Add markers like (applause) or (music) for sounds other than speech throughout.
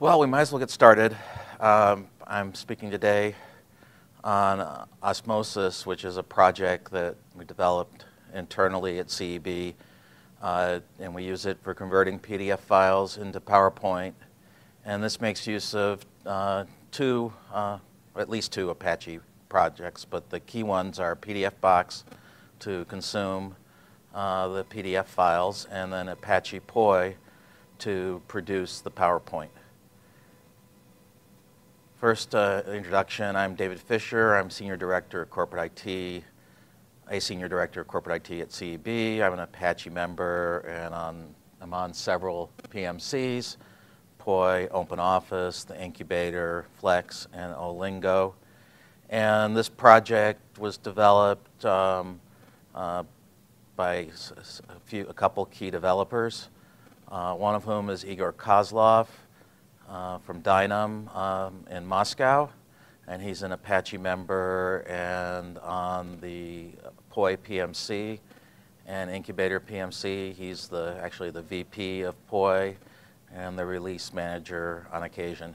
Well, we might as well get started. Um, I'm speaking today on Osmosis, which is a project that we developed internally at CEB, uh, and we use it for converting PDF files into PowerPoint. And this makes use of uh, two, uh, at least two Apache projects, but the key ones are PDFbox to consume uh, the PDF files, and then Apache Poi to produce the PowerPoint. First uh, introduction, I'm David Fisher. I'm Senior Director of Corporate IT, a Senior Director of Corporate IT at CEB. I'm an Apache member and on, I'm on several PMCs, Poi, OpenOffice, the Incubator, Flex, and Olingo. And this project was developed um, uh, by a, few, a couple key developers, uh, one of whom is Igor Kozlov, uh, from Dynam um, in Moscow, and he's an Apache member and on the POI PMC and Incubator PMC. He's the actually the VP of POI and the release manager on occasion.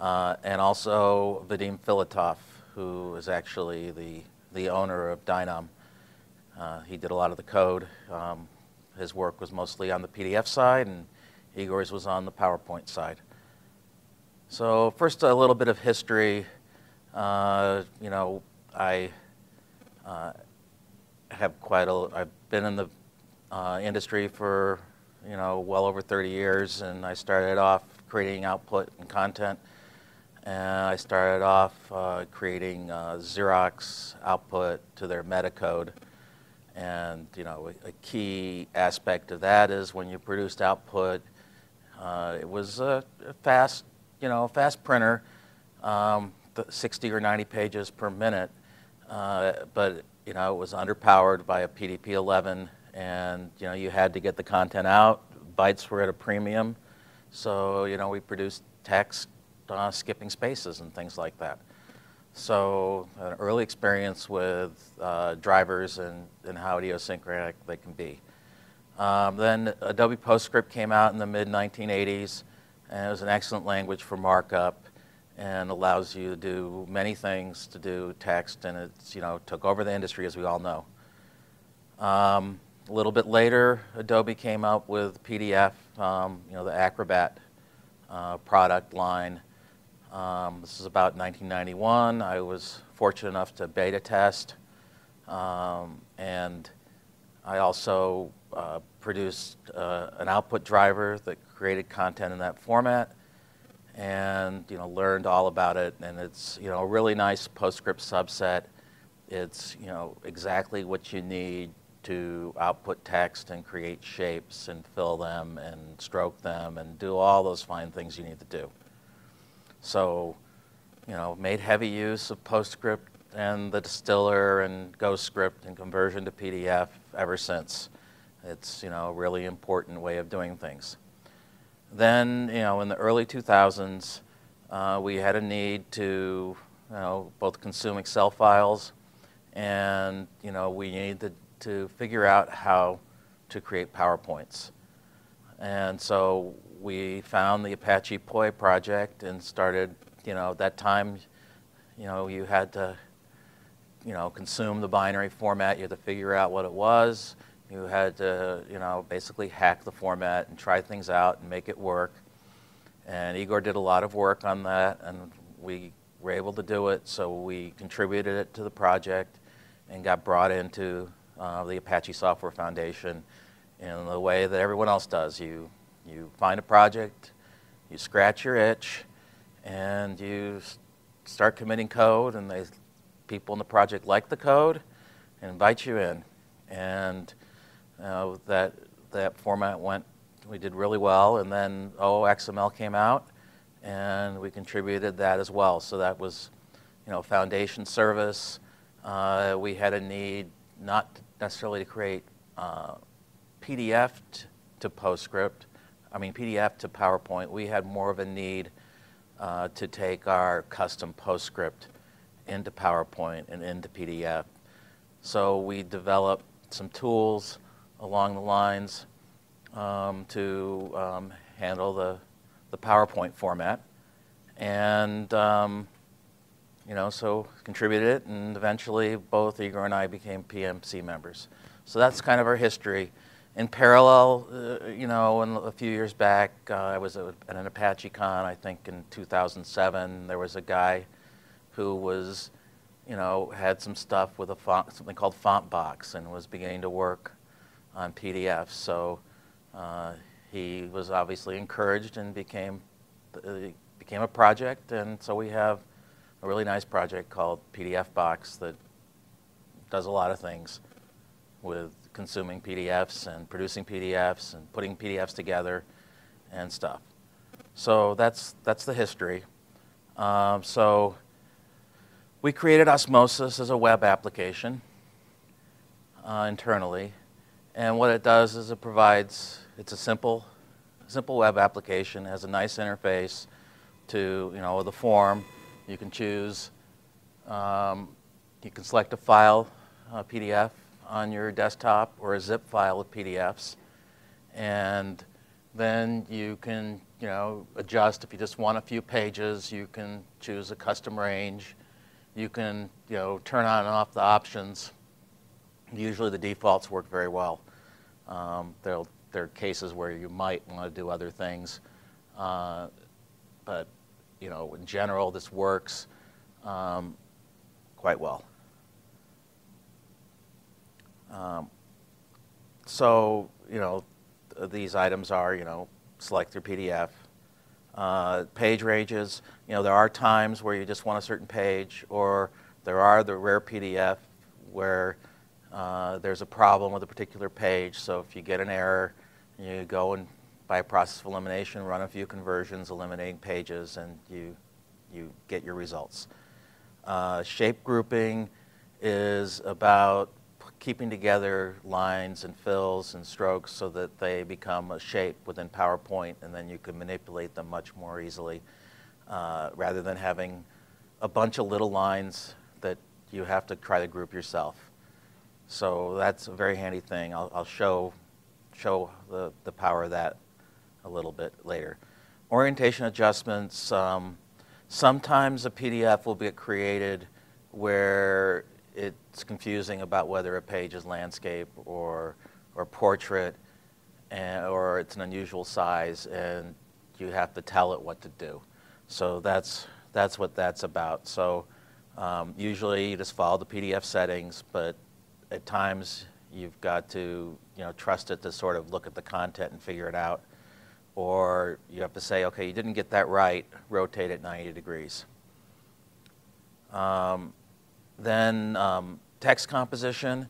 Uh, and also Vadim Filatov, who is actually the, the owner of Dynam. Uh, he did a lot of the code. Um, his work was mostly on the PDF side, and Igor's was on the PowerPoint side. So first, a little bit of history. Uh, you know, I uh, have quite a. I've been in the uh, industry for you know well over 30 years, and I started off creating output and content. And I started off uh, creating uh, Xerox output to their metacode. And you know, a, a, key aspect of that is when you produced output, uh, it was a fast you know, a fast printer, um, 60 or 90 pages per minute, uh, but you know, it was underpowered by a PDP-11, and you know, you had to get the content out. Bytes were at a premium, so you know, we produced text uh, skipping spaces and things like that. So an early experience with uh, drivers and, and how idiosyncratic they can be. Um, then Adobe PostScript came out in the mid 1980s, and it was an excellent language for markup and allows you to do many things to do text, and it's, you know, took over the industry, as we all know. Um, a little bit later, Adobe came out with PDF, um, you know, the Acrobat uh, product line. Um, this is about 1991. I was fortunate enough to beta test, um, and I also uh, produced uh, an output driver that created content in that format and you know learned all about it. And it's you know a really nice PostScript subset. It's you know exactly what you need to output text and create shapes and fill them and stroke them and do all those fine things you need to do. So you know made heavy use of PostScript and the distiller and GhostScript and conversion to PDF ever since it's you know a really important way of doing things. Then you know in the early 2000s, uh, we had a need to you know both consume Excel files, and you know we needed to figure out how to create PowerPoints. And so we found the Apache Poi project and started, you know, at that time, you know, you had to, you know, consume the binary format. You had to figure out what it was. You had to, you know, basically hack the format and try things out and make it work. And Igor did a lot of work on that, and we were able to do it, so we contributed it to the project and got brought into uh, the Apache Software Foundation in the way that everyone else does. You, you find a project, you scratch your itch, and you start committing code, and they, people in the project like the code and invite you in. And uh, that that format went, we did really well, and then OXML came out, and we contributed that as well. So that was, you know, foundation service. Uh, we had a need not necessarily to create uh, PDF to PostScript, I mean PDF to PowerPoint. We had more of a need uh, to take our custom PostScript into PowerPoint and into PDF. So we developed some tools along the lines um, to um, handle the the PowerPoint format. And, um, you know, so contributed it, and eventually both Igor and I became PMC members. So that's kind of our history. In parallel, uh, you know, in, a few years back, uh, I was at an Apache Con, I think in 2007. There was a guy who was, you know, had some stuff with a font, something called Fontbox, and was beginning to work on PDFs. So uh, he was obviously encouraged and became uh, became a project, and so we have a really nice project called PDF Box that does a lot of things with consuming PDFs and producing PDFs and putting PDFs together and stuff. So that's, that's the history. Um, so we created Osmosis as a web application uh, internally. And what it does is it provides, it's a simple, simple web application, has a nice interface to, you know, the form. You can choose, um, you can select a file, a PDF, on your desktop or a zip file with PDFs. And then you can, you know, adjust. If you just want a few pages, you can choose a custom range. You can, you know, turn on and off the options. Usually the defaults work very well. Um, there are cases where you might want to do other things. Uh, but, you know, in general, this works um, quite well. Um, so, you know, th these items are, you know, select your PDF. Uh, page ranges, you know, there are times where you just want a certain page, or there are the rare PDF where uh, there's a problem with a particular page. So if you get an error, you go and by a process of elimination, run a few conversions, eliminating pages, and you, you get your results. Uh, shape grouping is about keeping together lines and fills and strokes so that they become a shape within PowerPoint and then you can manipulate them much more easily uh, rather than having a bunch of little lines that you have to try to group yourself. So that's a very handy thing. I'll, I'll show, show the, the power of that a little bit later. Orientation adjustments, um, sometimes a PDF will get created where it's confusing about whether a page is landscape or, or portrait, and, or it's an unusual size, and you have to tell it what to do. So that's, that's what that's about. So um, usually you just follow the PDF settings, but at times you've got to you know, trust it to sort of look at the content and figure it out. Or you have to say, okay, you didn't get that right, rotate it 90 degrees. Um, then um, text composition.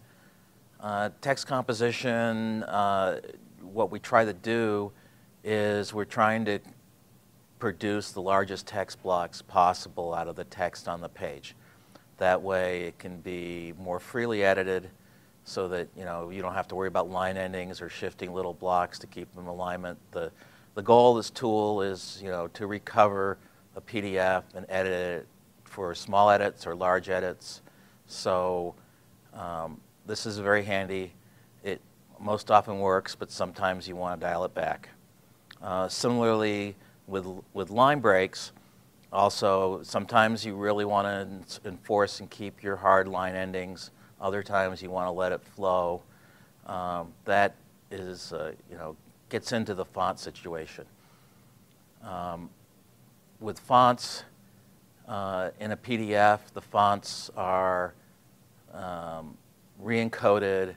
Uh, text composition, uh, what we try to do is we're trying to produce the largest text blocks possible out of the text on the page. That way it can be more freely edited so that you know you don't have to worry about line endings or shifting little blocks to keep them in alignment. The, the goal of this tool is you know to recover a PDF and edit it for small edits or large edits. So um, this is very handy. It most often works, but sometimes you want to dial it back. Uh, similarly, with, with line breaks, also sometimes you really want to enforce and keep your hard line endings. Other times you want to let it flow. Um, that is, uh, you know, gets into the font situation. Um, with fonts, uh, in a PDF, the fonts are um, re-encoded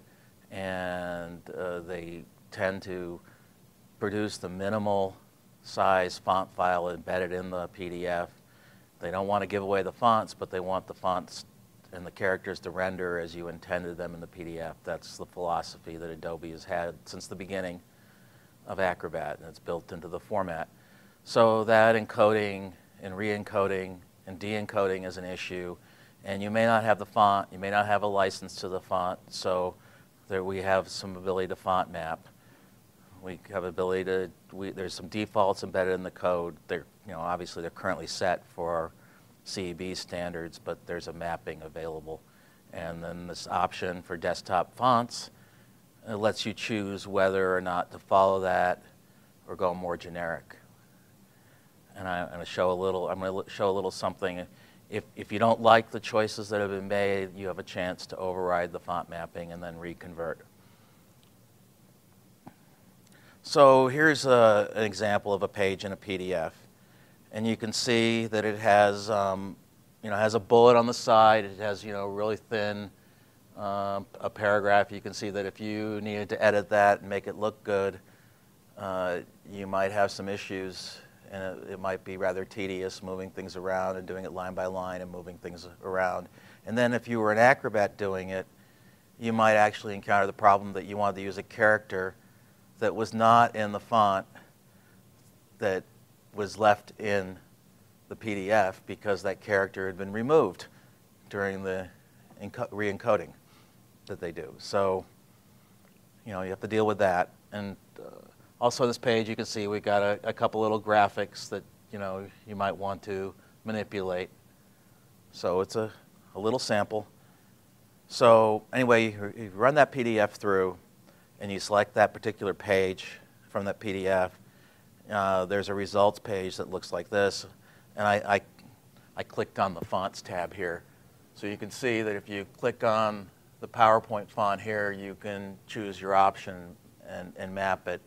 and uh, they tend to produce the minimal size font file embedded in the PDF. They don't want to give away the fonts, but they want the fonts and the characters to render as you intended them in the PDF. That's the philosophy that Adobe has had since the beginning of Acrobat, and it's built into the format. So that encoding and re-encoding and de-encoding is an issue. And you may not have the font, you may not have a license to the font, so there we have some ability to font map. We have ability to, we, there's some defaults embedded in the code. They're, you know, obviously they're currently set for CEB standards, but there's a mapping available. And then this option for desktop fonts it lets you choose whether or not to follow that or go more generic. and I, am going to show a little. I'm going to show a little something. If if you don't like the choices that have been made, you have a chance to override the font mapping and then reconvert. So here's a, an example of a page in a PDF, and you can see that it has um, you know has a bullet on the side. It has you know really thin. Um, a paragraph, you can see that if you needed to edit that and make it look good, uh, you might have some issues and it, it, might be rather tedious moving things around and doing it line by line and moving things around. And then if you were an acrobat doing it, you might actually encounter the problem that you wanted to use a character that was not in the font that was left in the PDF because that character had been removed during the re-encoding that they do. So, you know, you have to deal with that. And uh, also on this page, you can see we've got a, a couple little graphics that you know you might want to manipulate. So it's a, a little sample. So anyway, you, you run that PDF through, and you select that particular page from that PDF. Uh, there's a results page that looks like this, and I, I, I clicked on the fonts tab here. So you can see that if you click on the PowerPoint font here, you can choose your option and, and map it.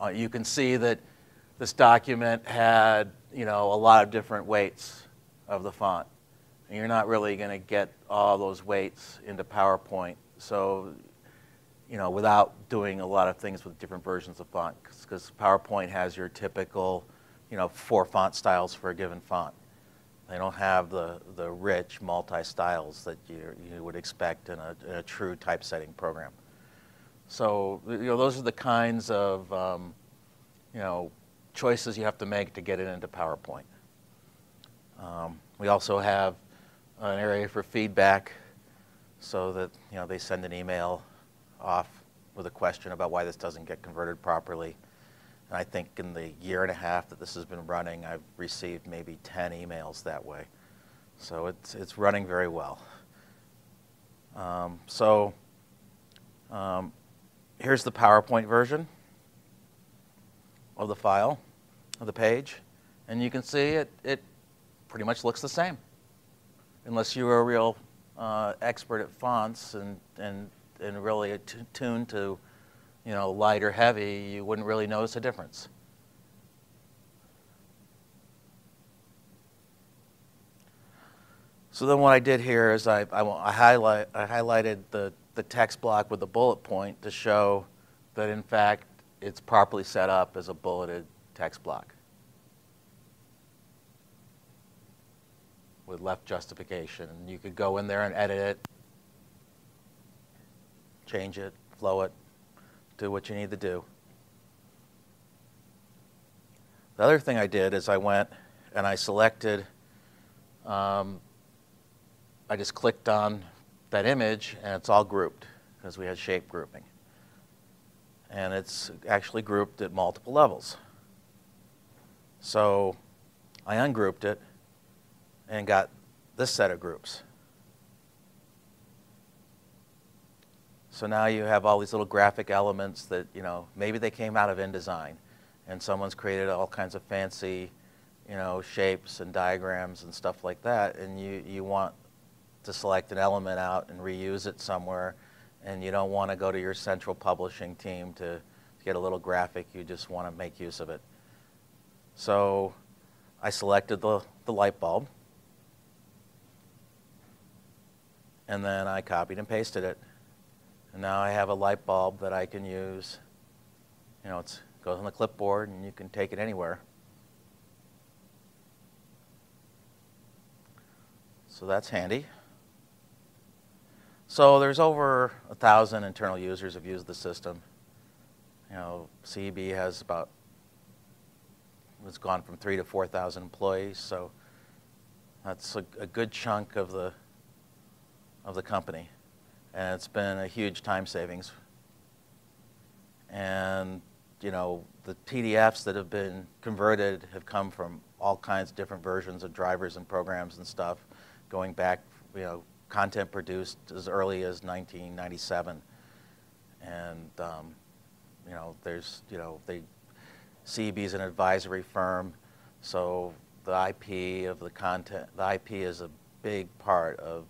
Uh, you can see that this document had you know, a lot of different weights of the font. And you're not really going to get all those weights into PowerPoint. So, you know, without doing a lot of things with different versions of font, because PowerPoint has your typical, you know, four font styles for a given font. They don't have the, the rich multi-styles that you, you would expect in a, in a true typesetting program. So you know, those are the kinds of um, you know, choices you have to make to get it into PowerPoint. Um, we also have an area for feedback so that you know, they send an email off with a question about why this doesn't get converted properly. And I think in the year and a half that this has been running, I've received maybe 10 emails that way. So it's, it's running very well. Um, so um, here's the PowerPoint version of the file, of the page, and you can see it, it pretty much looks the same. Unless you are a real uh, expert at fonts and, and, and really attuned to you know, light or heavy, you wouldn't really notice a difference. So then what I did here is I, I, I, highlight, I highlighted the the text block with a bullet point to show that in fact it's properly set up as a bulleted text block with left justification. And you could go in there and edit it, change it, flow it, do what you need to do. The other thing I did is I went and I selected, um, I just clicked on that image, and it's all grouped because we had shape grouping. And it's actually grouped at multiple levels. So I ungrouped it and got this set of groups. So now you have all these little graphic elements that, you know, maybe they came out of InDesign and someone's created all kinds of fancy, you know, shapes and diagrams and stuff like that, and you, you want to select an element out and reuse it somewhere, and you don't want to go to your central publishing team to, get a little graphic. You just want to make use of it. So I selected the, the light bulb, and then I copied and pasted it. And now I have a light bulb that I can use. You know, it goes on the clipboard, and you can take it anywhere. So that's handy. So there's over a thousand internal users have used the system. You know, CEB has about it's gone from three to four thousand employees, so that's a, a good chunk of the of the company, and it's been a huge time savings. And you know, the PDFs that have been converted have come from all kinds of different versions of drivers and programs and stuff, going back, you know, content produced as early as 1997. And, um, you know, there's, you know, they, CEB is an advisory firm. So the IP of the content, the IP is a big part of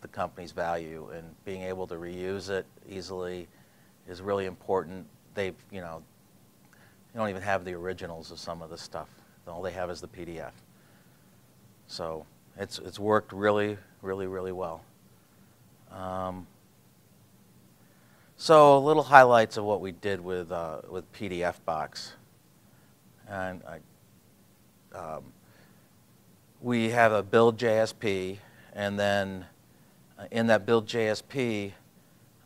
the company's value, and being able to reuse it easily is really important. They've, you know, don't even have the originals of some of the stuff. All they have is the PDF. So it's, it's worked really, really, really well. Um, so a little highlights of what we did with, uh, with PDF Box. And I, um, we have a build JSP, and then in that build JSP,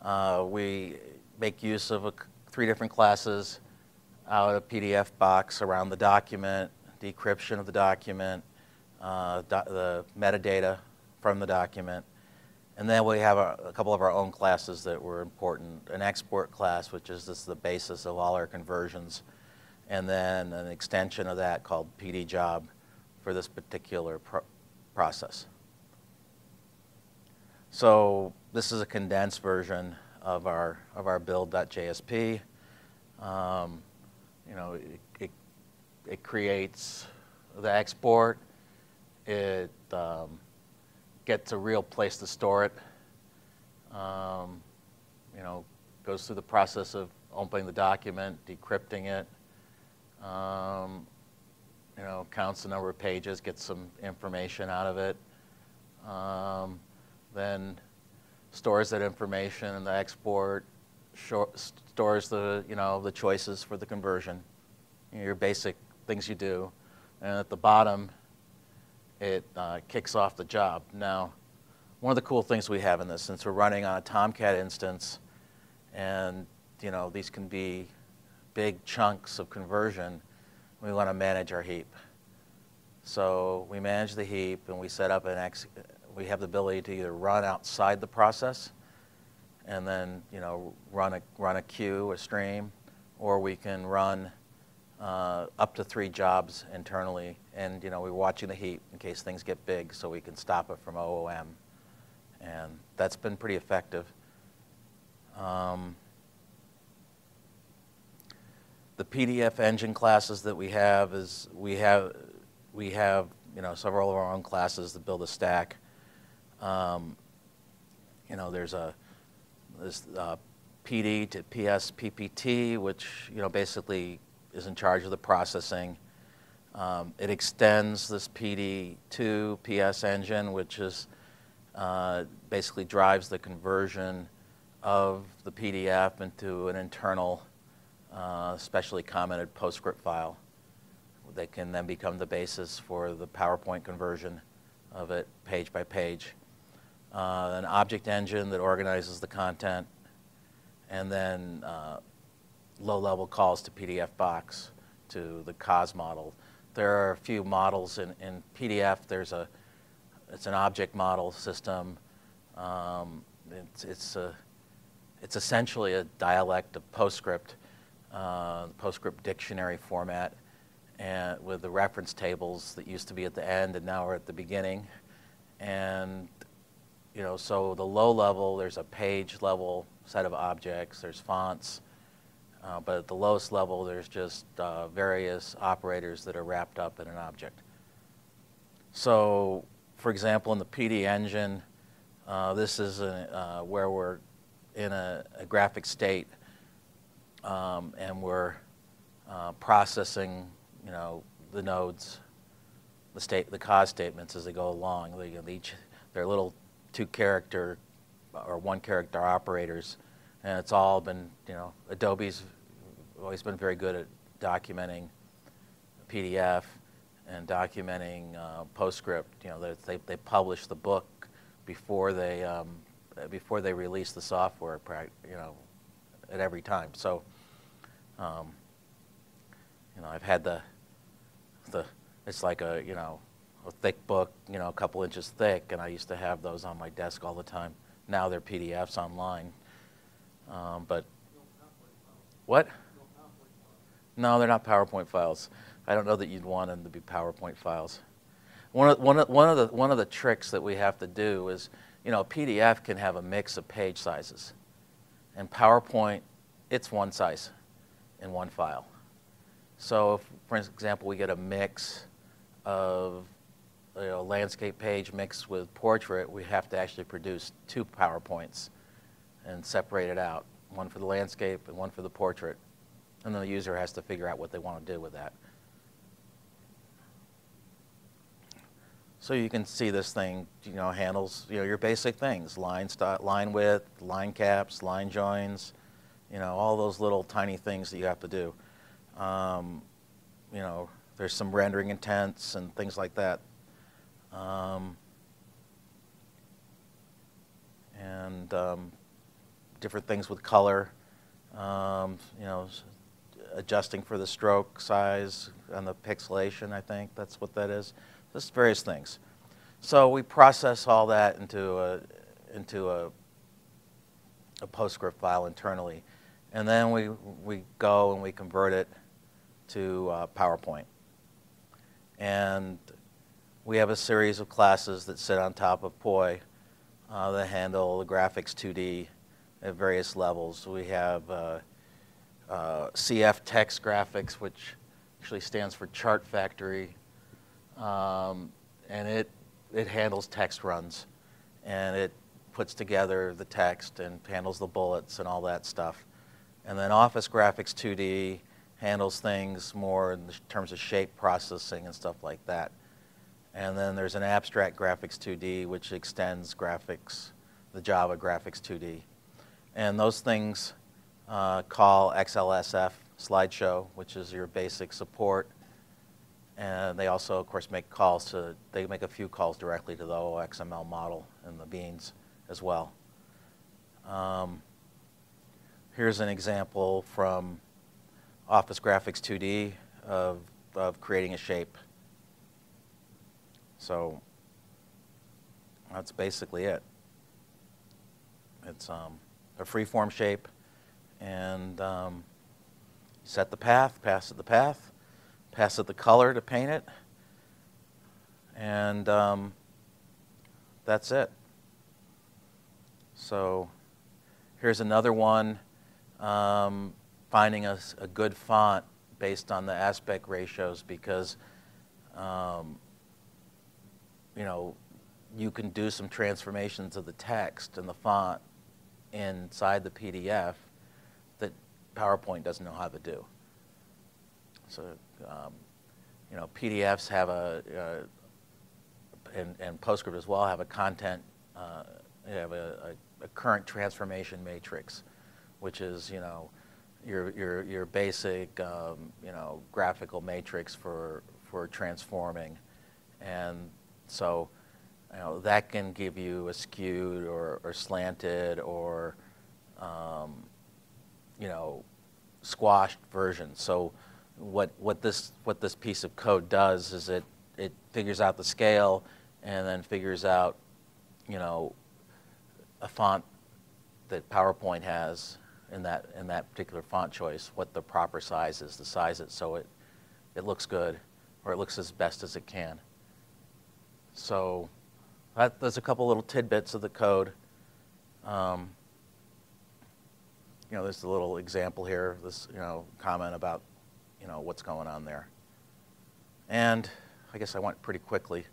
uh, we make use of a, three different classes out of PDF box around the document, decryption of the document, uh, do the metadata from the document. And then we have a, a, couple of our own classes that were important. An export class, which is the basis of all our conversions, and then an extension of that called PD job for this particular pro process. So this is a condensed version of our, of our build.jsp. Um, you know, it, it, it, creates the export. It um, gets a real place to store it. Um, you know, goes through the process of opening the document, decrypting it. Um, you know, counts the number of pages, gets some information out of it. Then stores that information and the export, stores the, you know, the choices for the conversion, you know, your basic things you do. And at the bottom, it uh, kicks off the job. Now, one of the cool things we have in this, since we're running on a Tomcat instance, and you know these can be big chunks of conversion, we want to manage our heap. So we manage the heap, and we set up an we have the ability to either run outside the process and then you know run a run a queue, a stream, or we can run uh, up to three jobs internally. And you know we're watching the heat in case things get big, so we can stop it from OOM, and that's been pretty effective. Um, the PDF engine classes that we have is we have we have you know several of our own classes that build a stack. Um, you know, there's a this uh, PD to PS PPT, which you know basically is in charge of the processing. Um, it extends this PD to PS engine, which is uh, basically drives the conversion of the PDF into an internal, uh, specially commented PostScript file that can then become the basis for the PowerPoint conversion of it page by page uh, an object engine that organizes the content, and then uh, low-level calls to PDF box to the COS model. There are a few models in, in PDF. There's a, it's an object model system. Um, it's, it's, a, it's essentially a dialect of PostScript, uh, PostScript dictionary format, and with the reference tables that used to be at the end and now are at the beginning. And you know, so the low level, there's a page level set of objects, there's fonts, uh, but at the lowest level, there's just uh, various operators that are wrapped up in an object. So, for example, in the PD engine, uh, this is a, uh, where we're in a, a graphic state um, and we're uh, processing, you know, the nodes, the state, the cause statements as they go along. They, each, they're little two character or one character operators. And it's all been, you know, Adobe's always been very good at documenting PDF and documenting uh, PostScript. You know, they, they publish the book before they, um, before they release the software, you know, at every time. So, um, you know, I've had the, the, it's like a, you know, a thick book, you know, a couple inches thick, and I used to have those on my desk all the time. Now they're PDFs online. Um, but what? No, they're not PowerPoint files. I don't know that you'd want them to be PowerPoint files. One of, one, of, one, of the, one of the tricks that we have to do is, you know, a PDF can have a mix of page sizes. And PowerPoint, it's one size in one file. So if, for example, we get a mix of you know, landscape page mixed with portrait, we have to actually produce two PowerPoints and separate it out, one for the landscape and one for the portrait. And then the user has to figure out what they want to do with that. So you can see this thing, you know, handles you know your basic things: line line width, line caps, line joins, you know, all those little tiny things that you have to do. Um, you know, there's some rendering intents and things like that. Um, and um, different things with color. Um, you know, adjusting for the stroke size and the pixelation. I think that's what that is just various things. So we process all that into a, into a, a PostScript file internally. And then we, we go and we convert it to uh, PowerPoint. And we have a series of classes that sit on top of POI uh, that handle the graphics 2D at various levels. We have uh, uh CF Text Graphics, which actually stands for Chart Factory um, and it, it handles text runs, and it puts together the text and handles the bullets and all that stuff. And then Office Graphics 2D handles things more in terms of shape processing and stuff like that. And then there's an Abstract Graphics 2D, which extends graphics, the Java Graphics 2D. And those things uh, call XSLF slideshow, which is your basic support and they also, of course, make calls to, they make a few calls directly to the OXML model and the beans as well. Um, here's an example from Office Graphics 2D of, of creating a shape. So that's basically it. It's um, a freeform shape, and um, set the path, pass it the path, pass it the color to paint it, and um, that's it. So here's another one, um, finding a, a, good font based on the aspect ratios because, um, you know, you can do some transformations of the text and the font inside the PDF that PowerPoint doesn't know how to do. So um, you know, PDFs have a, uh, and, and PostScript as well have a content, uh, have a, a, a, current transformation matrix, which is, you know, your, your, your basic, um, you know, graphical matrix for, for transforming. And so, you know, that can give you a skewed or, or slanted or, um, you know, squashed version. So what, what, this, what this piece of code does is it, it figures out the scale and then figures out, you know, a font that PowerPoint has in that, in that particular font choice, what the proper size is to size it so it, it looks good or it looks as best as it can. So that, there's a couple little tidbits of the code. Um, you know, there's a little example here, this, you know, comment about you know, what's going on there. And I guess I went pretty quickly.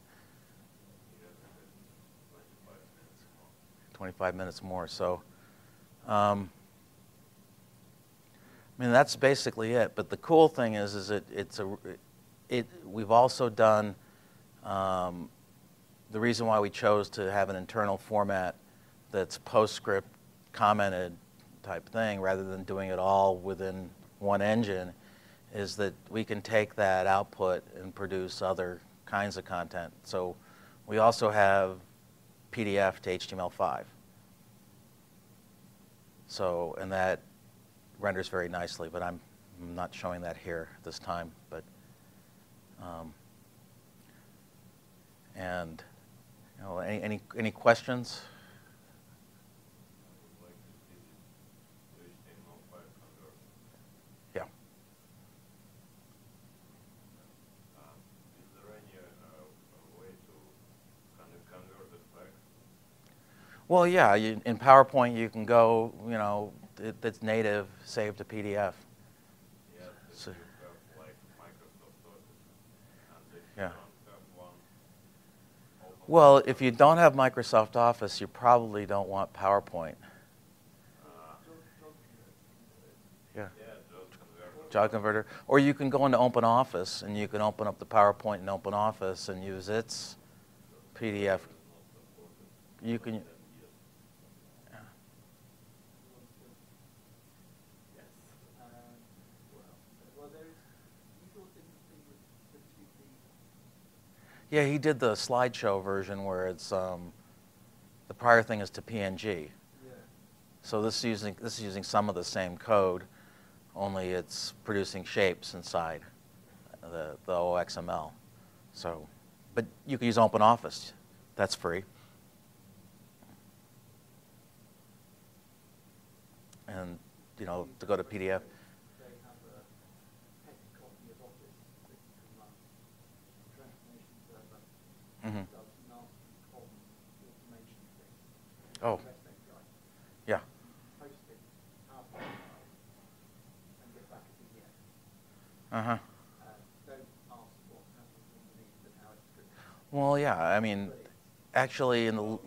25 minutes more. So, um, I mean, that's basically it. But the cool thing is, is it, it's a, it, we've also done, um, the reason why we chose to have an internal format that's PostScript commented type thing rather than doing it all within one engine is that we can take that output and produce other kinds of content. So we also have PDF to HTML5. So, and that renders very nicely, but I'm, not showing that here this time. But, um, and, know, any, any, any questions? Well, yeah, you, in PowerPoint you can go, you know, it, it's native, save to PDF. Yeah, so, like yeah. Well, if you don't have Microsoft Office, you probably don't want PowerPoint. Uh, yeah. JODConverter. Or you can go into Open Office and you can open up the PowerPoint in Open Office and use its PDF. You can. yeah. Yes. Um, what else? Well, there's, you thought didn't think with the two the Yeah, he did the slideshow version where it's um, the prior thing is to PNG. yeah. So this is using this is using some of the same code, only it's producing shapes inside the the OXML. So, but you can use OpenOffice. That's free. And you know to go to PDF. They have a paper copy of Office that you can run. Transformation server hmm does nasty com automation things. Oh, REST API. yeah. Post it, PowerPoint file, and get back a PDF. Uh huh. Uh, don't ask what happens underneath and how it's scripted. Well, yeah. I mean, actually, in the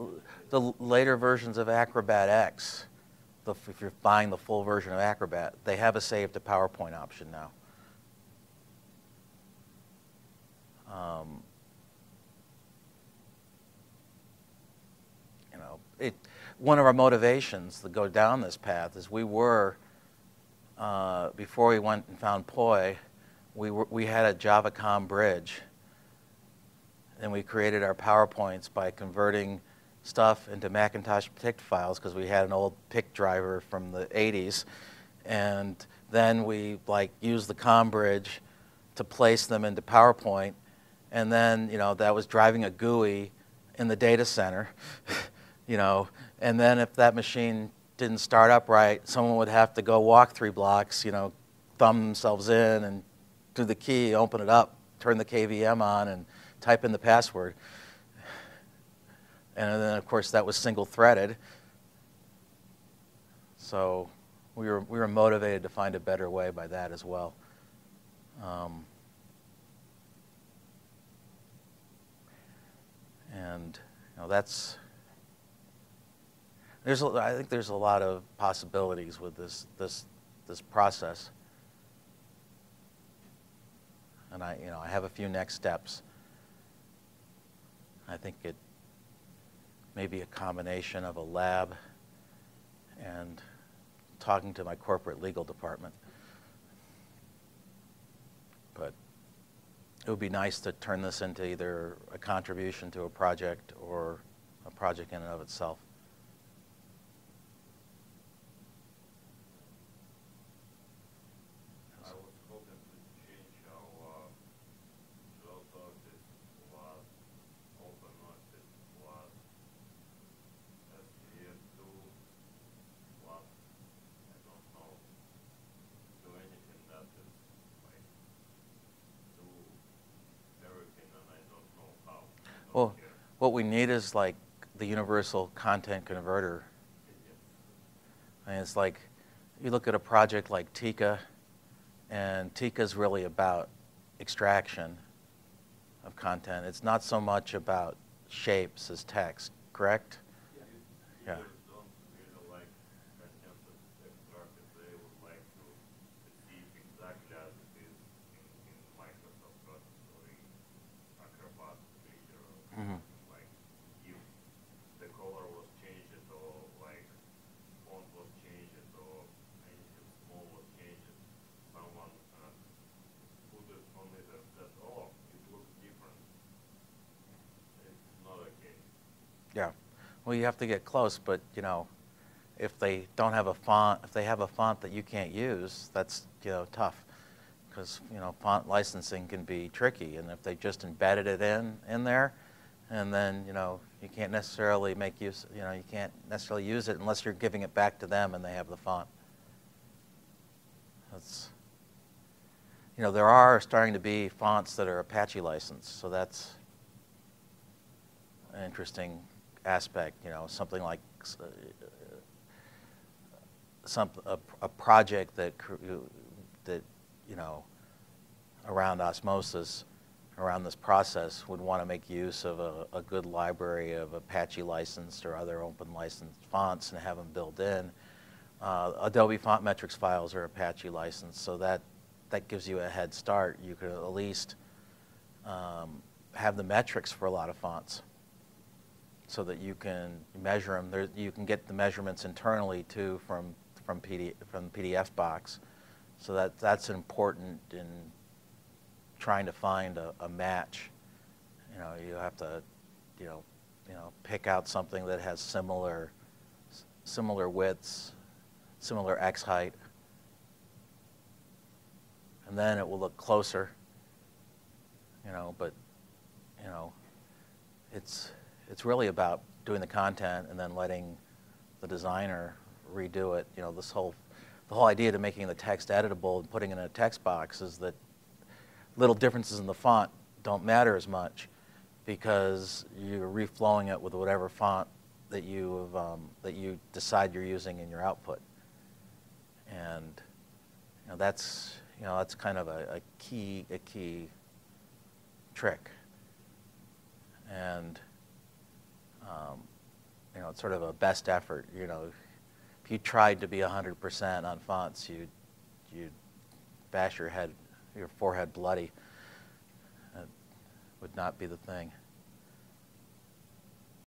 the later versions of Acrobat X, the, if you're buying the full version of Acrobat, they have a save to PowerPoint option now. Um, you know, it, one of our motivations to go down this path is we were, uh, before we went and found Poi, we, were, we had a JavaCom bridge. And we created our PowerPoints by converting stuff into Macintosh PIC files because we had an old PIC driver from the 80s. And then we like used the COM bridge to place them into PowerPoint. And then, you know, that was driving a GUI in the data center, (laughs) you know. And then if that machine didn't start up right, someone would have to go walk three blocks, you know, thumb themselves in and do the key, open it up, turn the KVM on, and type in the password. And then, of course, that was single threaded. So we were, we were motivated to find a better way by that as well. Um, and you know, that's there's a, I think there's a lot of possibilities with this this this process. And I you know I have a few next steps. I think it may be a combination of a lab and talking to my corporate legal department. But it would be nice to turn this into either a contribution to a project or a project in and of itself. I was hoping to change our cloud office plus open office plus SPF2 plus, I don't know, do anything that is like, do everything and I don't know how. Don't Well, care. what we need is like the universal content converter. And it's like, you look at a project like Tika, and Tika is really about extraction of content. It's not so much about shapes as text, correct? Yeah. Yeah. Users don't really like content that's extracted, they would like to receive exactly as it is in, in Microsoft Office or in Acrobat Reader or Mhm. something like if the color was changed or like font was changed or anything small was changed, someone uh, put it on it and said, oh, it looks different. It's not okay. Yeah. Well, you have to get close, but you know, if they don't have a font, if they have a font that you can't use, that's you know tough, because you know font licensing can be tricky, and if they just embedded it in in there, and then you know you can't necessarily make use, you know, you can't necessarily use it unless you're giving it back to them and they have the font. That's you know there are starting to be fonts that are Apache licensed, so that's an interesting aspect. You know, something like uh, some a, a project that that you know around osmosis around this process would want to make use of a, a good library of Apache licensed or other open licensed fonts and have them built in. Uh, Adobe Font Metrics files are Apache licensed, so that, that gives you a head start. You could at least um, have the metrics for a lot of fonts so that you can measure them. There, you can get the measurements internally too from, from, PD, from the PDFBox. So that, that's important in trying to find a, a match. You know, you have to, you know, you know, pick out something that has similar, similar widths, similar X height, and then it will look closer. You know, but, you know, it's it's really about doing the content and then letting the designer redo it. You know, this whole the whole idea to making the text editable and putting it in a text box is that little differences in the font don't matter as much because you're reflowing it with whatever font that you have, um, that you decide you're using in your output, and you know that's you know that's kind of a, a key a key trick, and um, you know it's sort of a best effort. You know, if you tried to be 100% on fonts, you'd you'd bash your head your forehead bloody. That would not be the thing.